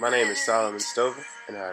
My name is Solomon Stover, and I